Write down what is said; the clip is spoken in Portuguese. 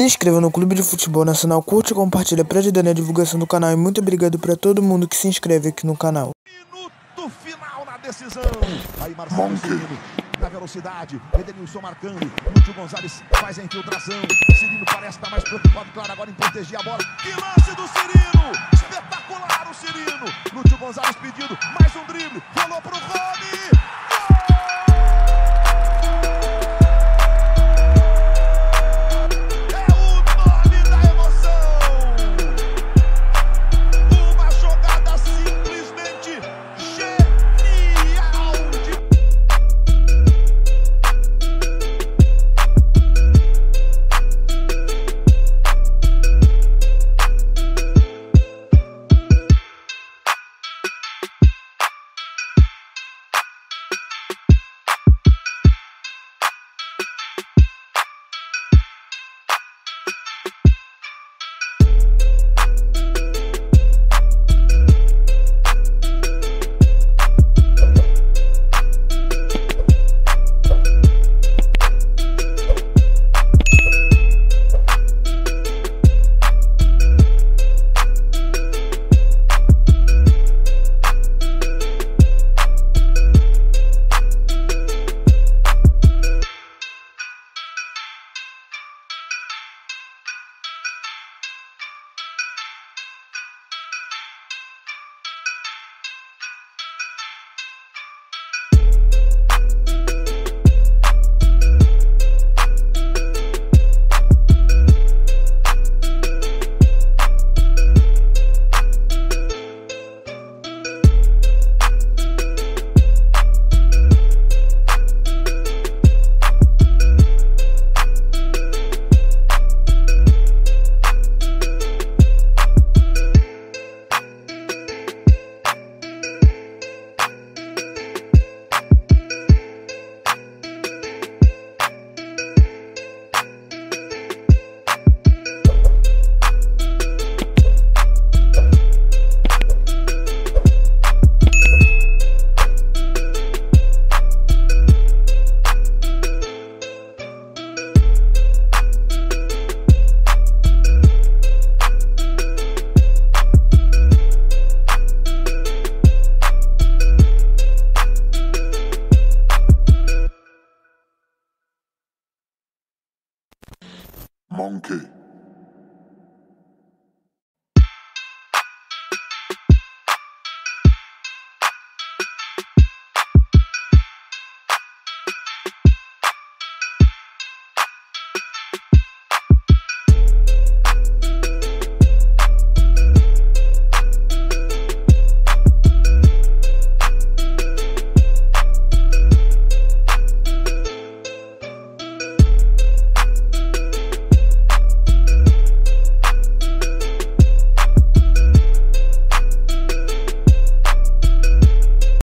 Se inscreva no Clube de Futebol Nacional, curte e compartilha para ajudar na divulgação do canal e muito obrigado para todo mundo que se inscreve aqui no canal. Minuto final na decisão. Aí Marcelo Cirino, na velocidade, Edenilson marcando, Lúcio Gonzalez faz a infiltração. Cirino parece estar mais preocupado, claro, agora em proteger a bola. Que lance do Cirino! Espetacular o Cirino. Lúcio Gonzalez pedindo mais um drible, manqué.